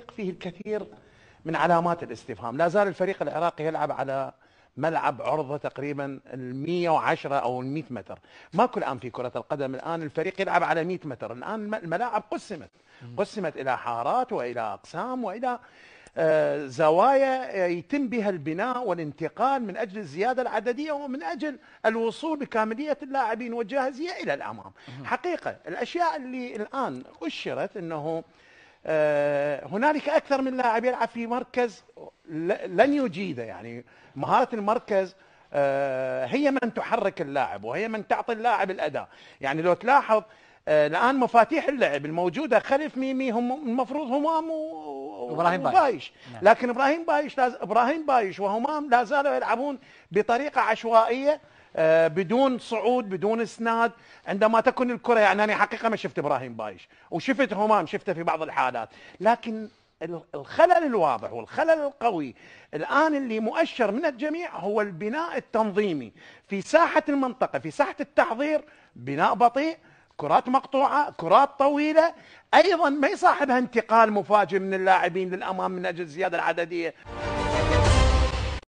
الفريق فيه الكثير من علامات الاستفهام. لا زال الفريق العراقي يلعب على ملعب عرضة تقريبا ال 110 أو ال 100 متر. ماكو الآن في كرة القدم. الآن الفريق يلعب على 100 متر. الآن الملاعب قسمت. قسمت إلى حارات وإلى أقسام وإلى آه، زوايا يتم بها البناء والانتقال من أجل الزيادة العددية ومن أجل الوصول بكاملية اللاعبين والجاهزية إلى الأمام. حقيقة الأشياء اللي الآن أشرت إنه هنالك أكثر من لاعب يلعب في مركز لن يجيده يعني. مهارة المركز آه، هي من تحرك اللاعب وهي من تعطي اللاعب الأداء. يعني لو تلاحظ آه، الآن مفاتيح اللعب الموجودة خلف ميمي هم المفروض همام وابراهيم بايش, بايش. نعم. لكن إبراهيم بايش لاز... إبراهيم بايش وهمام لا زالوا يلعبون بطريقة عشوائية آه، بدون صعود بدون إسناد. عندما تكون الكرة يعني أنا حقيقة ما شفت إبراهيم بايش. وشفت همام شفته في بعض الحالات. لكن الخلل الواضح والخلل القوي الآن اللي مؤشر من الجميع هو البناء التنظيمي في ساحة المنطقة في ساحة التحضير. بناء بطيء كرات مقطوعة كرات طويلة أيضا ما يصاحبها انتقال مفاجئ من اللاعبين للأمام من أجل الزيادة العددية.